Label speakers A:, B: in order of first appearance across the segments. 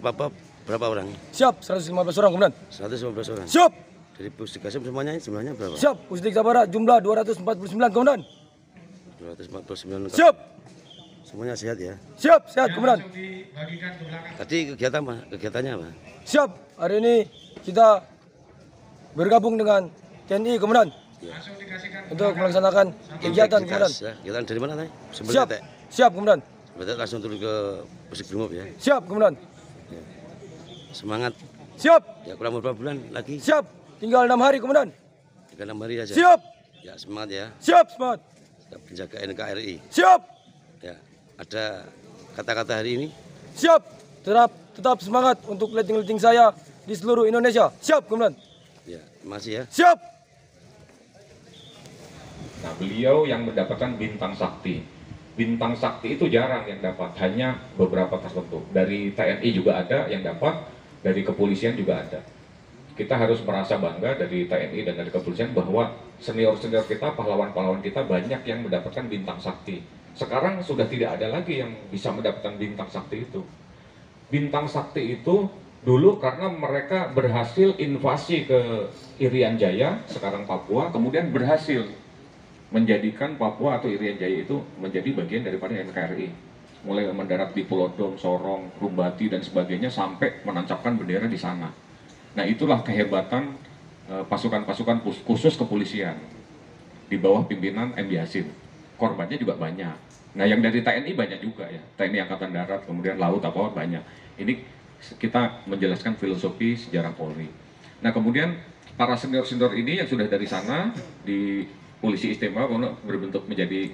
A: Dari Papua berapa orang?
B: Siap, 115 orang komandan.
A: 115 orang.
B: Siap,
A: Dari Puskesmas semuanya jumlahnya berapa?
B: siap. Pusdik Sabara jumlah 249 komandan.
A: 249.
B: Siap,
A: Semuanya sehat ya.
B: siap, sehat komandan.
A: Tadi kegiatan apa? Kegiatannya apa?
B: Siap, hari ini kita bergabung dengan TNI komandan untuk melaksanakan kegiatan komandan.
A: Ya. Kegiatan dari mana tadi?
B: Siap, siap komandan.
A: Berarti langsung turun ke Pusik Brimob ya.
B: Siap komandan.
A: Semangat.
B: Siap,
A: Ya kurang beberapa bulan lagi.
B: siap. Tinggal enam hari komandan.
A: Tiga enam hari aja.
B: Siap,
A: Ya semangat ya.
B: siap semangat.
A: Tetap Menjaga NKRI.
B: Siap,
A: Ya. Ada kata-kata hari ini.
B: siap. Tetap tetap semangat untuk letting-letting saya di seluruh Indonesia. Siap komandan.
A: Ya, masih ya.
B: Siap.
C: Nah, beliau yang mendapatkan bintang sakti. Bintang sakti itu jarang yang dapat, hanya beberapa tertentu. Dari TNI juga ada yang dapat, dari kepolisian juga ada. Kita harus merasa bangga dari TNI dan dari kepolisian bahwa senior-senior kita, pahlawan-pahlawan kita banyak yang mendapatkan bintang sakti. Sekarang sudah tidak ada lagi yang bisa mendapatkan bintang sakti itu. Bintang sakti itu dulu karena mereka berhasil invasi ke Irian Jaya, sekarang Papua, kemudian berhasil menjadikan Papua atau Irian Jaya itu menjadi bagian daripada NKRI. Mulai mendarat di Pulau Dom, Sorong, Rumbati dan sebagainya sampai menancapkan bendera di sana. Nah itulah kehebatan eh, pasukan-pasukan khusus kepolisian di bawah pimpinan M. Yasin. Korbannya juga banyak. Nah yang dari TNI banyak juga ya. TNI Angkatan Darat, kemudian Laut, apa banyak. Ini kita menjelaskan filosofi sejarah Polri. Nah kemudian para senior-senior ini yang sudah dari sana di polisi istimewa kemudian berbentuk menjadi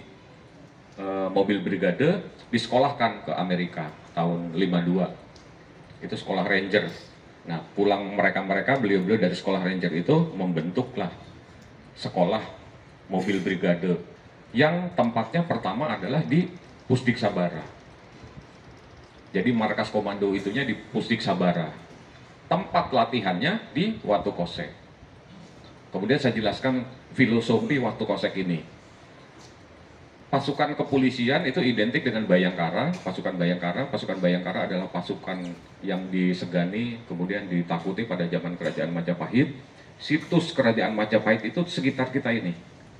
C: eh, mobil brigade disekolahkan ke Amerika tahun 52 itu sekolah ranger. Nah pulang mereka-mereka beliau-beliau dari sekolah ranger itu membentuklah sekolah mobil brigade yang tempatnya pertama adalah di Pusdik Sabara. Jadi markas komando itunya di Pusdik Sabara. Tempat latihannya di Watu Kosek kemudian saya jelaskan filosofi Watu Kosek ini pasukan kepolisian itu identik dengan Bayangkara, pasukan Bayangkara. Pasukan Bayangkara adalah pasukan yang disegani, kemudian ditakuti pada zaman kerajaan Majapahit. Situs kerajaan Majapahit itu sekitar kita ini,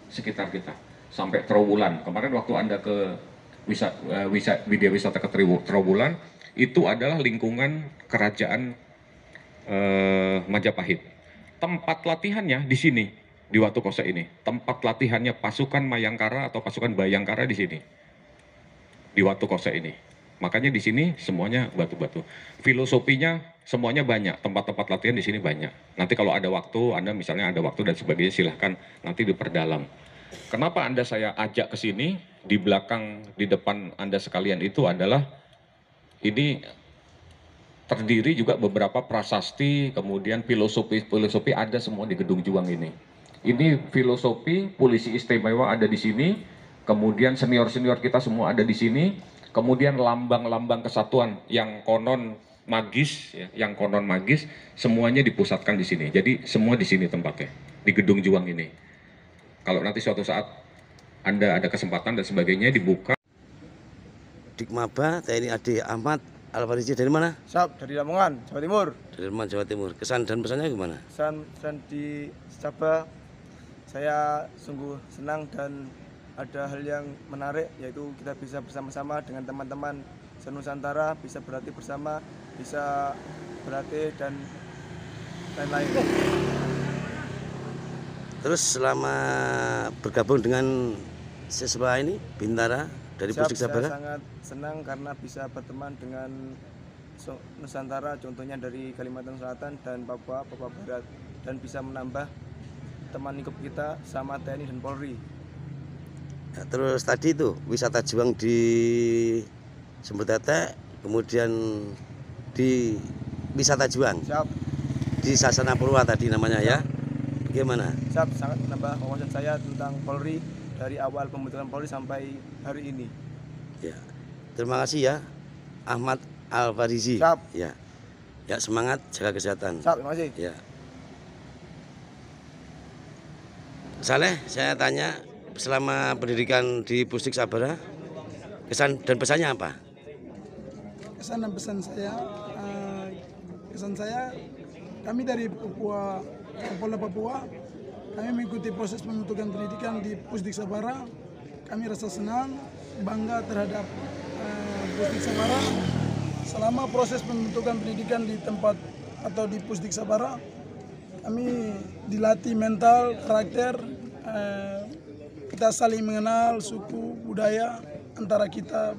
C: sekitar kita, sampai Trowulan. Kemarin waktu anda ke wisata, wisata Widya Wisata ke Trowulan, itu adalah lingkungan kerajaan eh, Majapahit. Tempat latihannya di sini, di Watu Kose ini. Tempat latihannya pasukan Mayangkara atau pasukan Bayangkara di sini. Di Watu Kose ini. Makanya di sini semuanya batu-batu. Filosofinya semuanya banyak, tempat-tempat latihan di sini banyak. Nanti kalau ada waktu, Anda misalnya ada waktu dan sebagainya silahkan nanti diperdalam. Kenapa Anda saya ajak ke sini? Di belakang, di depan Anda sekalian itu adalah ini terdiri juga beberapa prasasti, kemudian filosofi-filosofi ada semua di Gedung Juang ini. Ini filosofi polisi istimewa ada di sini, kemudian senior-senior kita semua ada di sini, kemudian lambang-lambang kesatuan yang konon magis, ya, yang konon magis, semuanya dipusatkan di sini. Jadi semua di sini tempatnya, di Gedung Juang ini. Kalau nanti suatu saat Anda ada kesempatan dan sebagainya dibuka,
A: Dikmaba TNI AD Ahmad Alfarisi dari mana?
B: Siap dari Lamongan, Jawa Timur.
A: Dari Lamongan, Jawa Timur. Kesan dan pesannya gimana?
B: Pesan pesan di Sabah saya sungguh senang dan ada hal yang menarik yaitu kita bisa bersama-sama dengan teman-teman senusantara bisa berlatih bersama bisa berlatih dan lain-lain
A: Terus selama bergabung dengan siswa ini Bintara dari
B: Siap,
A: Pusdik
B: saya
A: Sabara,
B: sangat senang karena bisa berteman dengan Nusantara contohnya dari Kalimantan Selatan dan Papua, Papua Barat dan bisa menambah teman lingkup kita sama TNI dan Polri.
A: Ya, terus tadi itu wisata juang di Sumber Tetek, kemudian di wisata juang
B: Siap,
A: di Sasana Purwa tadi namanya ya. Bagaimana?
B: siap sangat menambah wawasan saya tentang Polri dari awal pembentukan Polri sampai hari ini.
A: Ya. Terima kasih ya Ahmad Al Farizi.
B: Siap.
A: Ya. Ya semangat jaga kesehatan.
B: Siap, terima kasih.
A: Ya. Saleh, saya tanya selama pendidikan di Pusdik Sabara, kesan dan pesannya apa?
D: kesan dan pesan saya eh, kesan saya kami dari Papua Kapolda Papua kami mengikuti proses pembentukan pendidikan di Pusdik Sabara kami rasa senang bangga terhadap eh, Pusdik Sabara selama proses pembentukan pendidikan di tempat atau di Pusdik Sabara kami dilatih mental karakter eh, kita saling mengenal suku budaya antara kita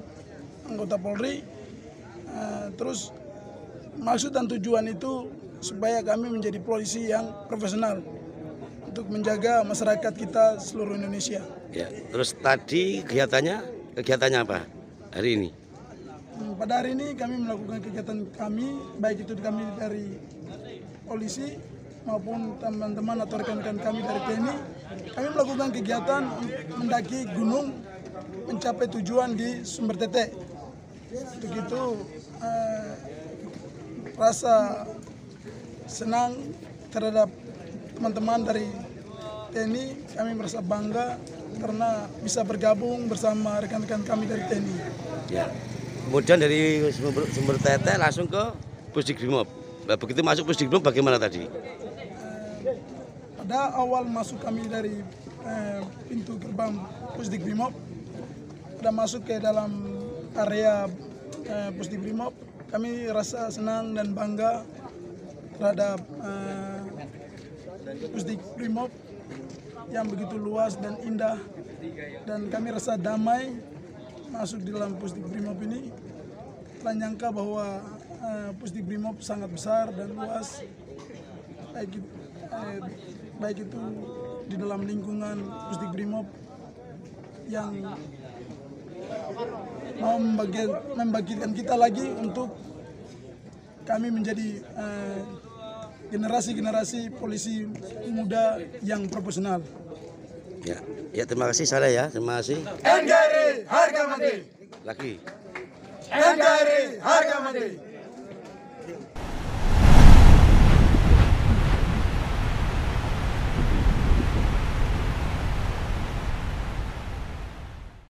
D: anggota Polri. Eh, terus maksud dan tujuan itu supaya kami menjadi polisi yang profesional untuk menjaga masyarakat kita seluruh Indonesia.
A: Ya. Terus tadi kegiatannya, kegiatannya apa hari ini?
D: Hmm, Pada hari ini kami melakukan kegiatan kami, baik itu kami dari polisi maupun teman-teman atau rekan-rekan kami dari TNI. Kami melakukan kegiatan mendaki gunung mencapai tujuan di Sumber Tete. Untuk itu eh, rasa senang terhadap teman-teman dari TNI. Kami merasa bangga karena bisa bergabung bersama rekan-rekan kami dari TNI.
A: Ya. Kemudian dari sumber, sumber Tete langsung ke Pusdik Brimob. Nah, begitu masuk Pusdik Brimob bagaimana tadi?
D: Pada awal masuk kami dari eh, pintu gerbang Pusdik Brimob, pada masuk ke dalam area eh, Pusdik Brimob, kami rasa senang dan bangga terhadap eh, Pusdik Brimob yang begitu luas dan indah. Dan kami rasa damai masuk di dalam Pusdik Brimob ini. Telah nyangka bahwa eh, Pusdik Brimob sangat besar dan luas. Baik eh, baik itu di dalam lingkungan Pusdik Brimob yang mau membagi, membangkitkan kita lagi untuk kami menjadi eh, generasi-generasi polisi muda yang profesional.
A: Ya. Ya terima kasih Saleh ya, terima kasih.
B: NKRI harga mati.
A: Lagi.
B: NKRI harga mati.